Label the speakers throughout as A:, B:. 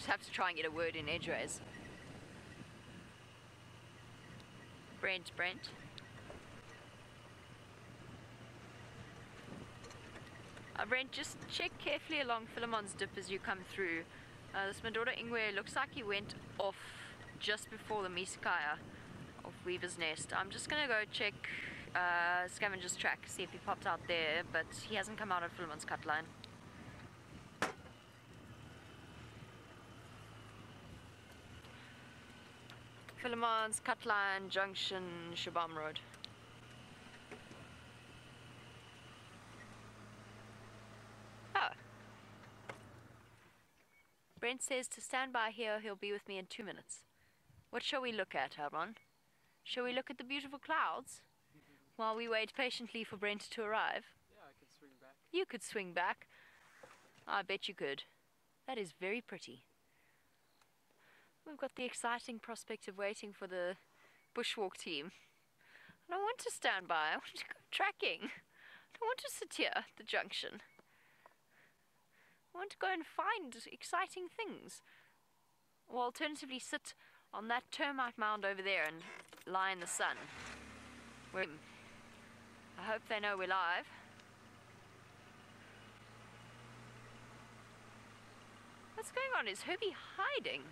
A: Just have to try and get a word in edgeways. Brent, Brent. Uh, Brent, just check carefully along Philemon's dip as you come through. Uh, this Medora Ingwe looks like he went off just before the Miskaya of Weaver's Nest. I'm just gonna go check uh, Scavenger's track, see if he popped out there, but he hasn't come out of Philemon's cut line. Philemon's cut line, junction, Shabam Road. Oh. Brent says to stand by here, he'll be with me in two minutes. What shall we look at, Aaron? Shall we look at the beautiful clouds while we wait patiently for Brent to arrive?
B: Yeah, I can swing back.
A: You could swing back. I bet you could. That is very pretty. We've got the exciting prospect of waiting for the bushwalk team. I don't want to stand by. I want to go tracking. I don't want to sit here at the junction. I want to go and find exciting things. Or alternatively sit on that termite mound over there and lie in the sun. I hope they know we're live. What's going on? Is Herbie hiding?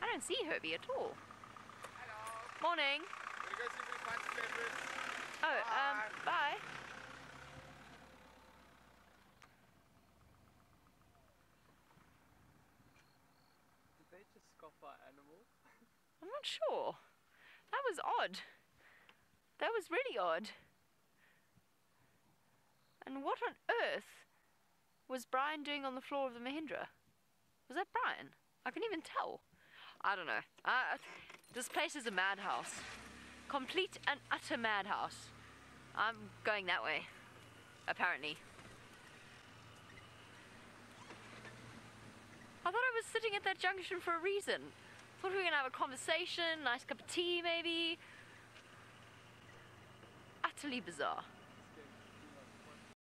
A: I don't see Herbie at all.
B: Hello.
A: Morning. Oh, um, bye.
B: Did they just scoff our animal?
A: I'm not sure. That was odd. That was really odd. And what on earth was Brian doing on the floor of the Mahindra? Was that Brian? I can even tell. I don't know. This place is a madhouse. Complete and utter madhouse. I'm going that way. Apparently. I thought I was sitting at that junction for a reason. Thought we were gonna have a conversation, nice cup of tea maybe. Utterly bizarre.